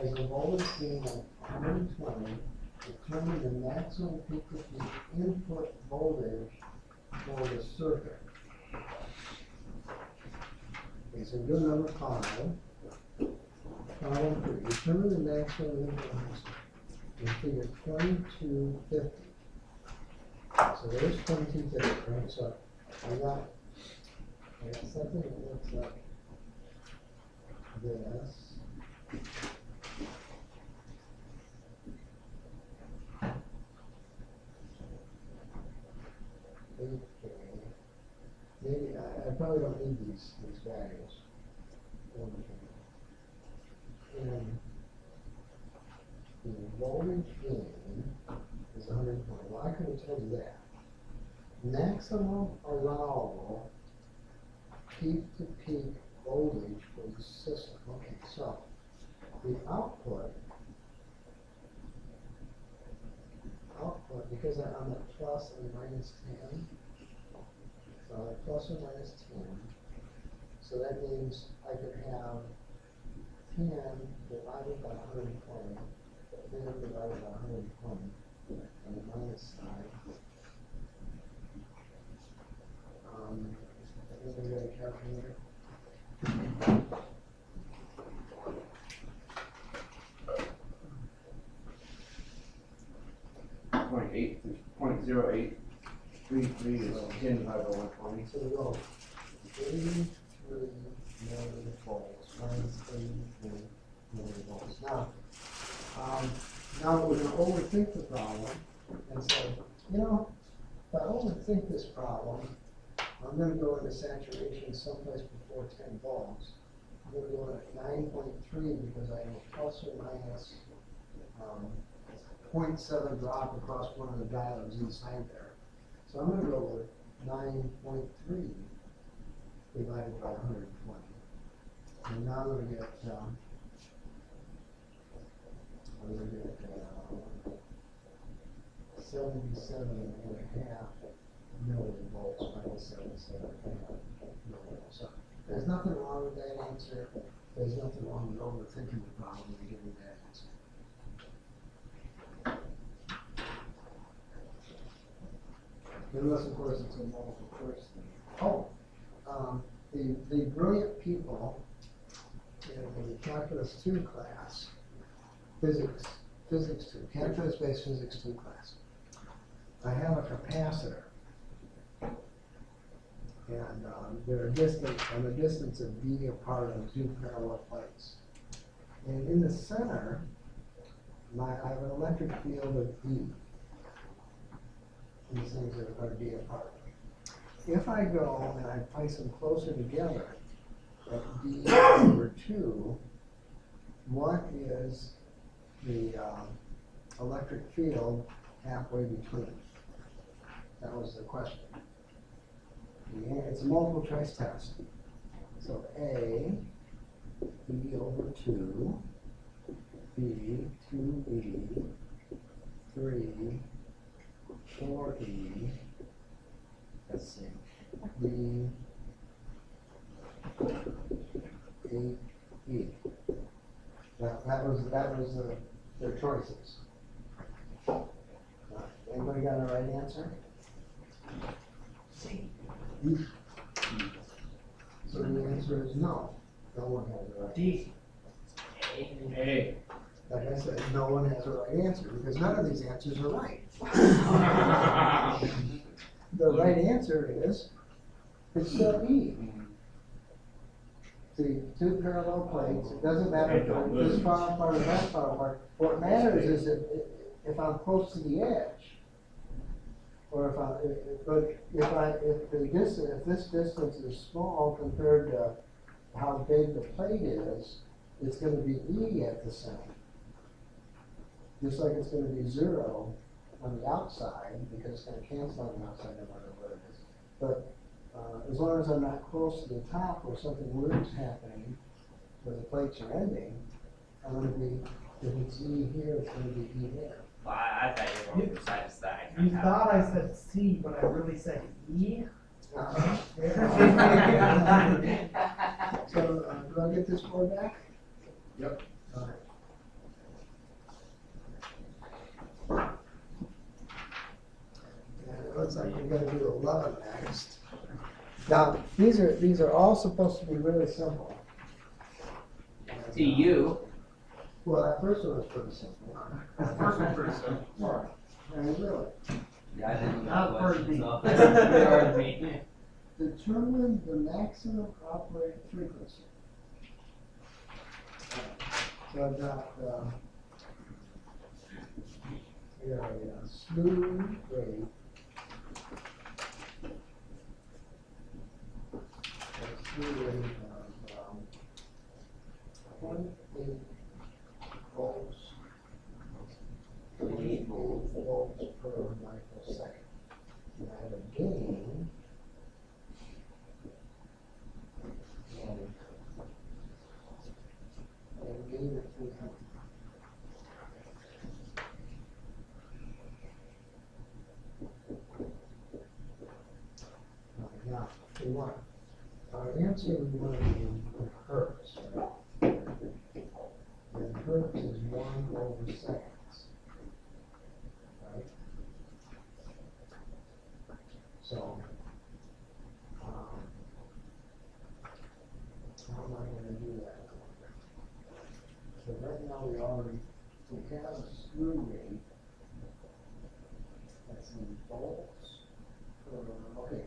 As a voltage gain of 120, determine the maximum peak input voltage for the circuit. It's a good number five. Problem three, determine the maximum input in figure 2250. So there's twenty right? So I got, I got something that looks like this. Okay. Maybe I, I probably don't need these these values. And the voltage in that maximum allowable peak-to-peak -peak voltage for the system. Okay, so the output, output, because I'm at plus and minus 10, so at plus or minus 10, so that means I could have 10 divided by 120, then divided by 120, and the minus side. Um, anybody got a calculator? Point eight, point zero eight, three three is ten divided one twenty. So we go thirty-three million volts minus thirty-three million volts. Now, um, now we're going to overthink the problem and say, you know, if I overthink this problem, I'm gonna go into saturation someplace before ten volts. I'm gonna go at nine point three because I have a plus or minus, um, 0.7 drop across one of the diodes inside there. So I'm gonna go with nine point three divided by hundred and twenty. And now I'm gonna get, um, I'm gonna get, uh, seventy-seven and a half million volts minus seventy-seven and a half million. So there's nothing wrong with that answer. There's nothing wrong with overthinking the problem and getting that answer. Unless, of course, it's a multiple choice thing. Oh, um, the, the brilliant people in the calculus two class, physics, physics two, calculus-based physics two class. I have a capacitor. And, um, they're a distance, on a distance of b apart on two parallel plates. And in the center, my, I have an electric field of E these things are, are D apart. If I go and I place them closer together at D over two, what is the, um, electric field halfway between? That was the question. The It's a multiple choice test. So A, E over two, B, two E, three, four E, let's see, B, eight E. That, that was, that was the, their choices. Anybody got a right answer? C. So the answer is no, no one has a right. D. A. Like I said, no one has a right answer, because none of these answers are right. The right answer is, it's still E. See, two parallel plates, it doesn't matter if they're this far apart or that far apart. What matters is if, if I'm close to the edge. Or if I, if- but if I, if the distance, if this distance is small compared to how big the plate is, it's gonna be E at the center. Just like it's gonna be zero on the outside, because it's gonna cancel on the outside no matter what it is. But, uh, as long as I'm not close to the top where something weird's happening, where the plates are ending, I'm gonna be, if it's E here, it's gonna be E there. Well, I, I thought you were going precise that. You thought I said C, but I really said E. Uh-huh. So, uh, do I get this board back? Yep. Alright. And it looks like we're gonna do eleven next. Now, these are, these are all supposed to be really simple. To you. Well, that first one was pretty simple. First one pretty simple. Alright, and really, Yeah, I didn't Not for me. Pardon me. determine the maximum operating frequency. So I've got, uh, here, a slew rate. A slew rate of, um, point eight volts. Eight volts per microsecond. And I have a gain and and gain of three hundred. Now, we want, our answer we want to be in hertz, right? Hertz is one over seconds. Right? So, um, how am I gonna do that? So right now, we already, we have a slew rate. That's in volts per, okay.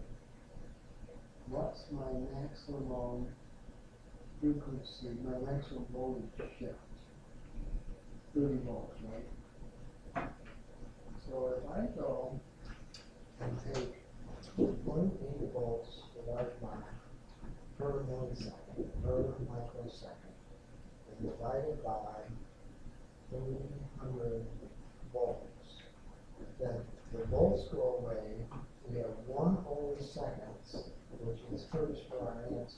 What's my maximum frequency, my maximum voltage shift? Thirty volts, right? So if I go and take one eight volts divided by per millisecond, per microsecond, and divide it by three hundred volts. Then the volts go away, we have one only seconds, which is hertz for our answer.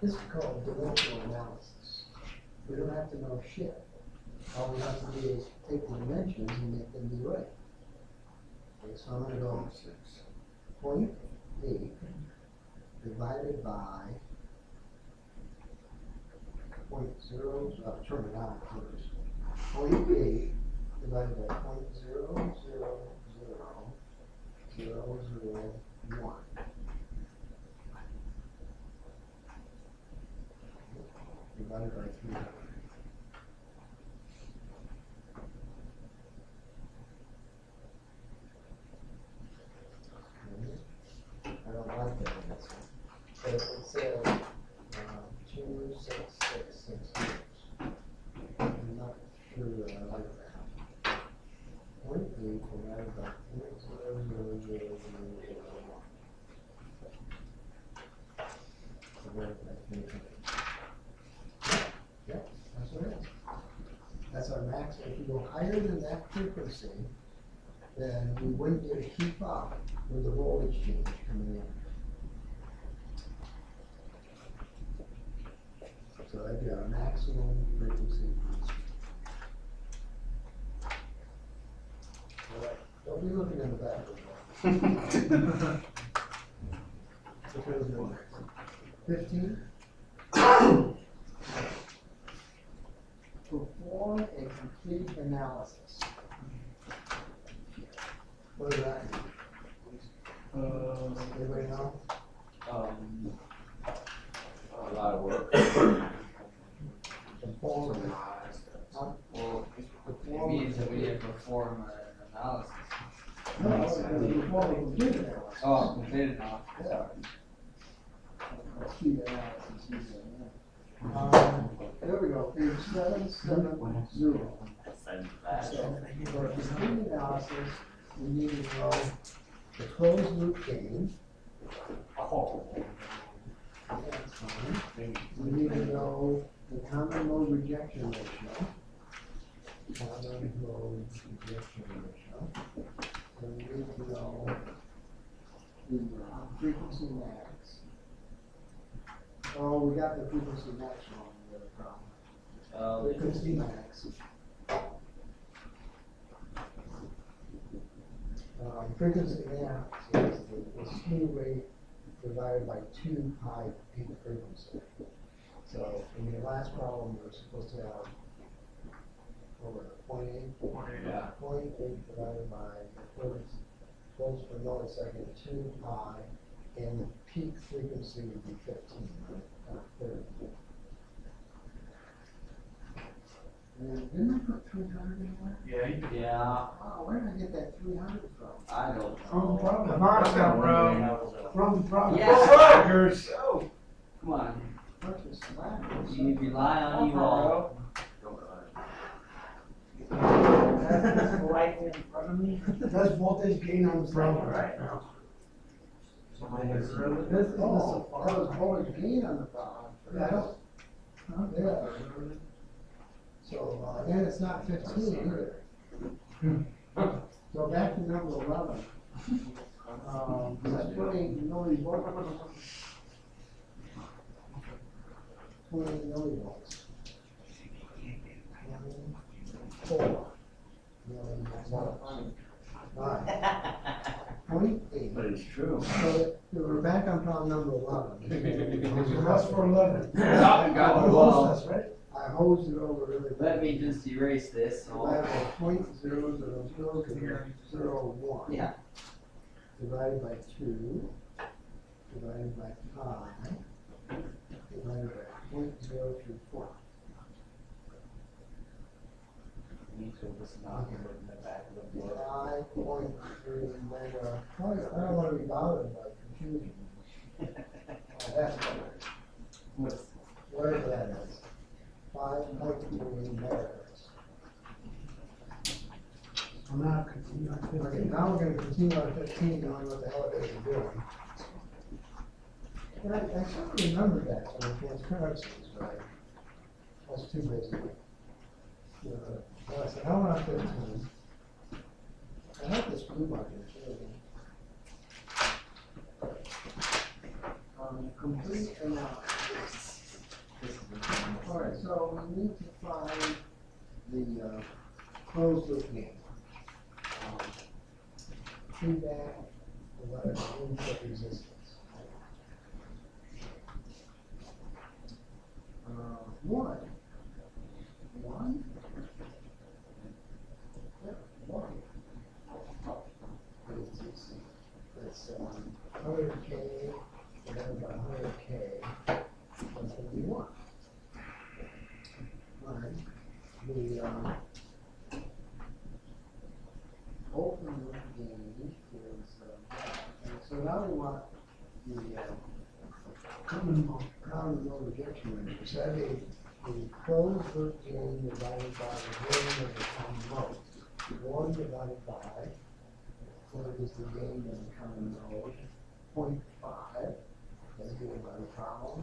This is called dimensional analysis. We don't have to know shit. All we have to do is take the dimensions and make them be right. Okay, so I'm gonna go point eight divided by point zero, so i'll turn it on first. Point eight divided by point zero zero zero zero zero one. Divided by three hundred. I don't like. But it says, uh, two, six, six, six years. I'm not sure that I like that. Point eight divided by point zero zero zero zero zero one. Divided by. Yep, that's what. That's our max, if you go higher than that frequency, then we wouldn't get to keep up with the voltage change coming in. So that'd be our maximum frequency. Alright, don't be looking in the back of the book. Which one is the next? Fifteen? Perform a complete analysis. What does that mean? Uh, Anybody know? um, a lot of work. Conform- Well, conform- it means that we didn't perform an analysis. No, we. Oh, now. Yeah. The analysis, the, um, there we go, page seven, seven, zero. So, for a analysis, we need to know the closed loop gain. Oh. We need to know the common mode rejection ratio. Common mode rejection ratio. And we need to know the frequency max. Oh, we got the frequency max wrong, the other problem. Uh, Frequency max. Um, frequency max is the, the slew rate divided by two pi peak frequency. So in your last problem, you were supposed to have, what was point eight? yeah. Point eight divided by volts, volts per millisecond, two pi, and the peak frequency would be fifteen, right? Uh, thirty. Didn't I put three hundred in there? Yeah. Yeah, Oh, where did I get that three hundred from? I don't From know. problem. Marshall Road. From problem. Yeah. Rogers. Come on, purchase the land. You rely on you all. That's Right in front of me. That's voltage gain on the problem right now. This is a Oh, that was farm. voltage gain on the problem. Yeah. Huh? Yeah. So, uh, then it's not fifteen either. So back to number eleven. Um, that's putting, nobody's working. 20 millivolts. Nine, Point But it's true. So that- we're back on problem number eleven. That's for eleven. I got the ball. That's right. I hosed it over really. Let me just erase this. I have a point zero zero zero zero zero one. Yeah. Divided by two, divided by pi. divided by point zero two four. Need to listen out in the back of the book. Five point three mega, probably, I don't wanna be bothered by confusion. That's better, What's, whatever that is. Five point three megahertz. I'm not continuing. Okay, now we're gonna continue on fifteen, knowing what the hell it is we're doing. And I, I sort of remember that from the transparencies, but I was too busy. Uh, I said, how about fifteen? I like this blue market, too. Um, complete analysis. All right, so we need to find the, uh, closed loop gain. Um, Feedback, the letter input resistance. Uh, one. One? One. It's, it's, it's, um, hundred K, divided by hundred K, that's gonna be one. Alright, the, um, gain is, uh, so now we want the, uh, common common mode that'd be the closed loop gain divided by the gain of the common mode. One divided by, what is the gain of the common mode, point five, that's given by the problem.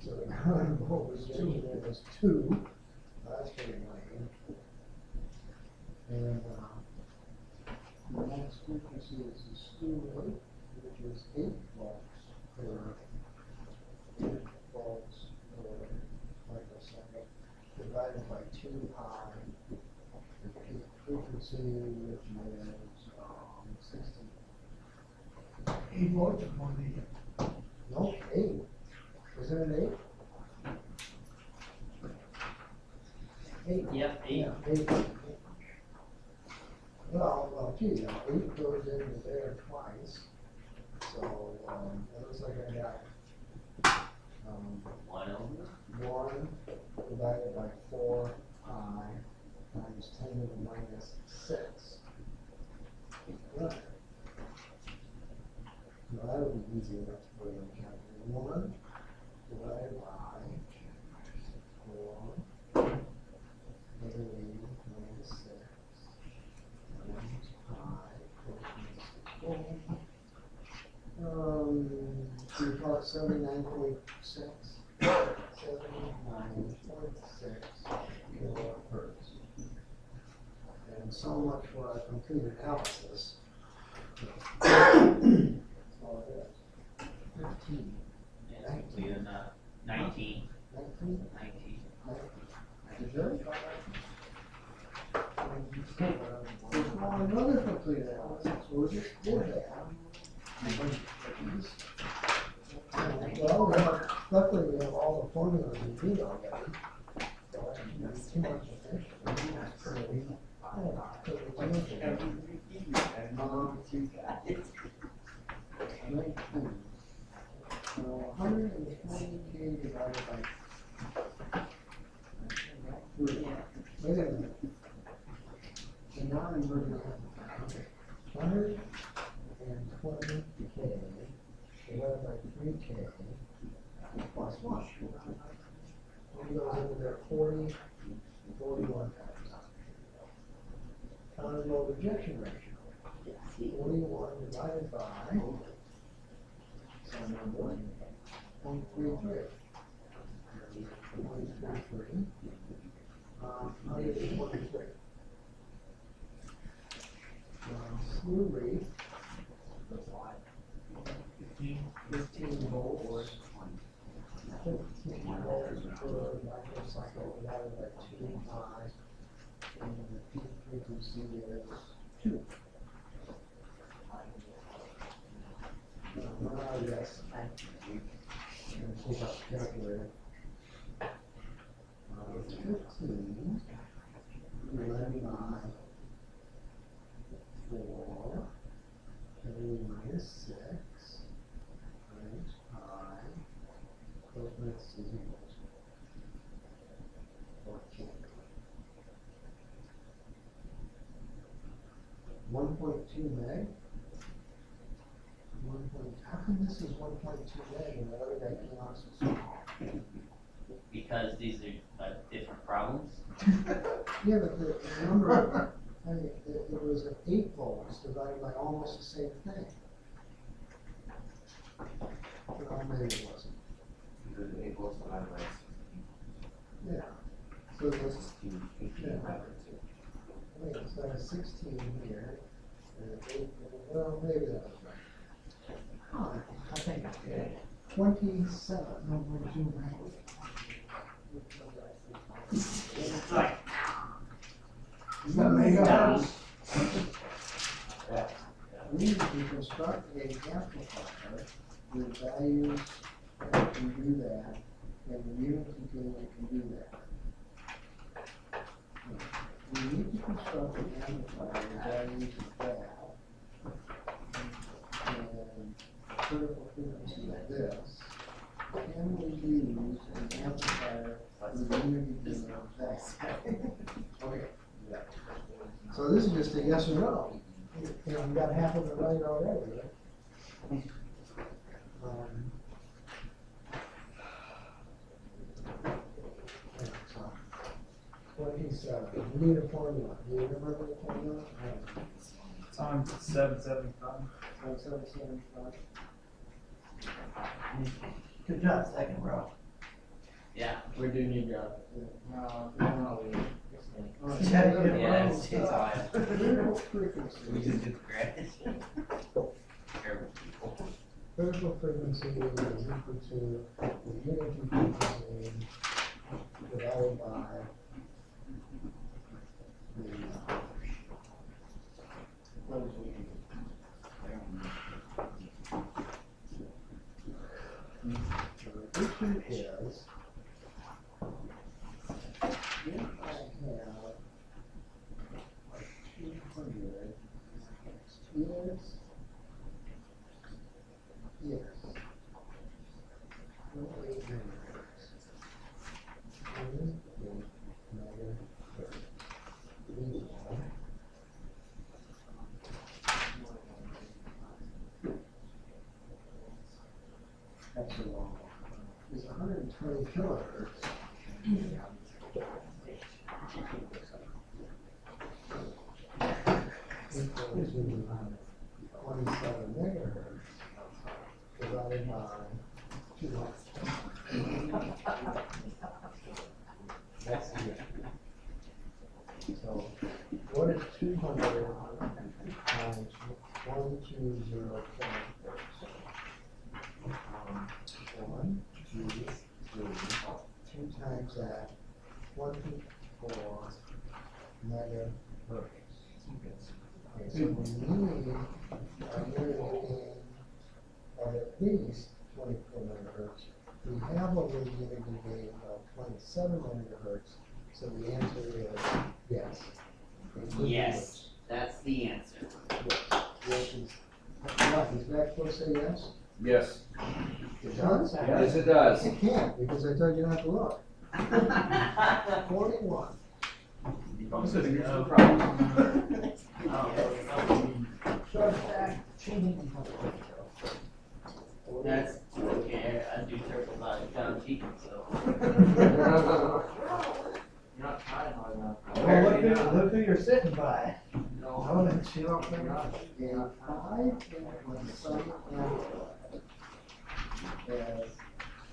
So the common mode rejection rate is two, that's pretty lame. And, uh, the next frequency is the slew rate, which is eight volts per eight volts per microsecond, divided by two pi, the frequency, which is, um, sixty, Eight volts or one eight. no, eight. Is it an eight? Eight. Yep, eight. Yeah, eight. Well, well, gee, you know, eight goes into there twice, so, um, it looks like I got, um, One one divided by four pi times ten to the minus 6. Right. Now that would be easy enough to bring in calculator. 1 divided by 4 divided minus 6 times pi 4 Um, so you call complete analysis. That's all it is. Fifteen, Yeah, completed enough. Nineteen. nineteen, Nineteen. nineteen. Is there? There's not another complete analysis, we'll just do that. Well, we have, luckily we have all the formulas we need already. So I think that's too much information. I don't know, so we do it. Um, nineteen. So hundred and twenty K divided by. three. Wait a minute. The non-inverted. Hundred and twenty K divided by three K plus one. What goes into there, forty, forty-one times. Common mode rejection ratio, forty-one divided by. Some number, point three three. Point three three. Um, hundred and twenty-three. Um, slew rate. Fifteen volts. Fifteen volts per microcycle divided by two pi. And the peak frequency is two. Now, yes. I'm gonna take out the calculator. Uh, fifteen divided by four, and minus six, times pi, close parentheses equals fourteen. One point two meg. One point, how come this is one point two meg and the other guy came out so small? Because these are, uh, different problems. Yeah, but the, the number, I mean, it, it was an eight volts divided by almost the same thing. Well, maybe it wasn't, yeah. So it's, yeah. Wait, it's got a sixteen here, and an eight, well, maybe that was right. Huh, I think it's good. Twenty-seven. Is that made up? We need construct a amplifier with values that can do that, and the gain can do that. We need to construct an amplifier with values of that. And critical frequency like this. Can we use an amplifier with a unity gain of that? Okay. So this is just a yes or no. You know, we got half of it right already, right? Um, yeah, so, Twenty-seven, we need a formula, do you remember the formula? It's on seven seventy-five. One seven seven five. Good job, second row. Yeah. We're doing your job. No, no, we. Yeah, yeah. Yeah, it's, it's all, Critical we frequency, just did great. Terrible people. critical frequency is equal to the unity frequency divided by the, what is it? The issue is, if I have two hundred is, yes. No eight megahertz. One eight megahertz. Meanwhile, That's a long one. Is hundred and twenty kilohertz. Equals twenty-seven megahertz divided by two hundred. That's it. So what is two hundred times one, two, zero, seven, six? Um, One, two, three, two times that, twenty-four megahertz. Okay, so we need a million of at least twenty-four megahertz. We have a radiated gain of twenty-seven megahertz, so the answer is yes. It could be Yes, that's the answer. worse. Yes, is, what, is that supposed to say yes? Yes. It does? Yes, it does. It can't, because I told you not to look. Forty-one. This is a no. Short stack, changing. That's okay, I do turtle by John Deacon, so. Well, You're not trying hard enough. Well, look who, look who you're sitting by. No. She don't think A five in some amplitude has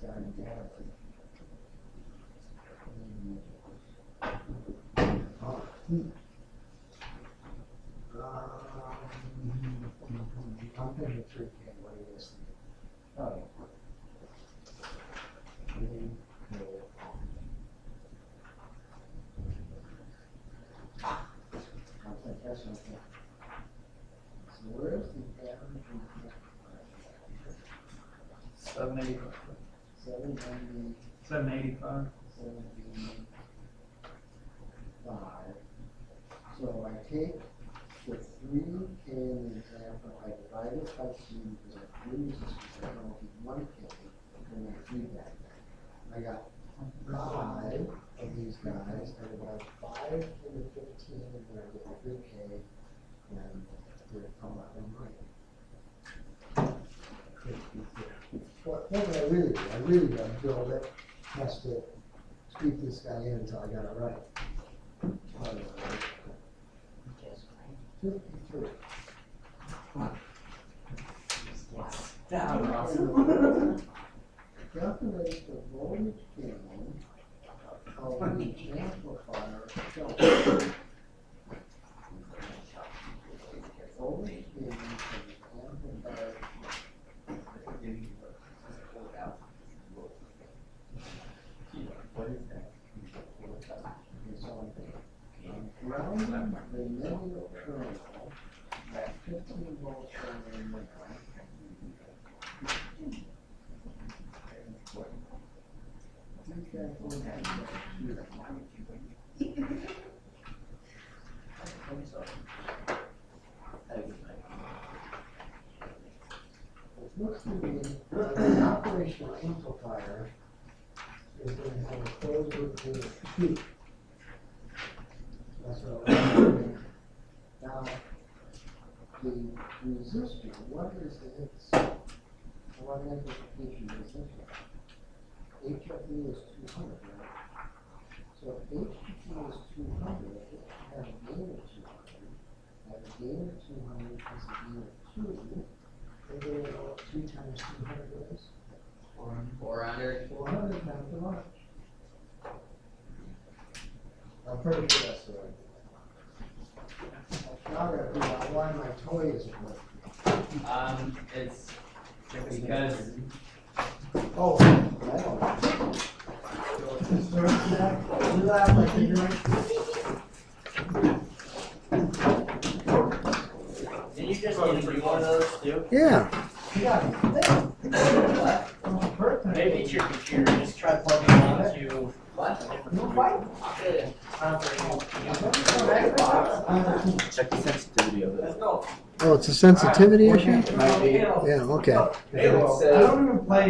to make 785. 785. So I take the 3 k in the example, I divide it by 2 because I lose this because I don't need 1 k, and I do that. I got 5 of these guys, I about 5 into 15, and then I get 3 k, and I come out in right. What, what did I really do? I really to build it has to tweak this guy in until I got it right. Fifty-three. Calculate the Voltage gain of the amplifier. Okay, so I'm grounding the negative terminal at fifteen volts from the middle. It looks to me like the operational amplifier is going to have a closed loop two. That's what Now, the resistor, what is its, what amplification resistor? HFE is two hundred, right? So if HFE is two hundred, it has a gain of two hundred, and a gain of two hundred plus a gain of two, maybe they know what three times two hundred? Four hundred. Four hundred times the much. I'm pretty sure that's the right. Now I gotta figure out why my toy isn't working. Um, it's because Oh, I don't know. You laugh like you're did you just get a new one of those too? Yeah, You got. Oh. Maybe it's your computer. Just try plugging it into what? You fight? Check the sensitivity of it. Oh, it's a sensitivity issue? Might be. Yeah, okay. I don't even play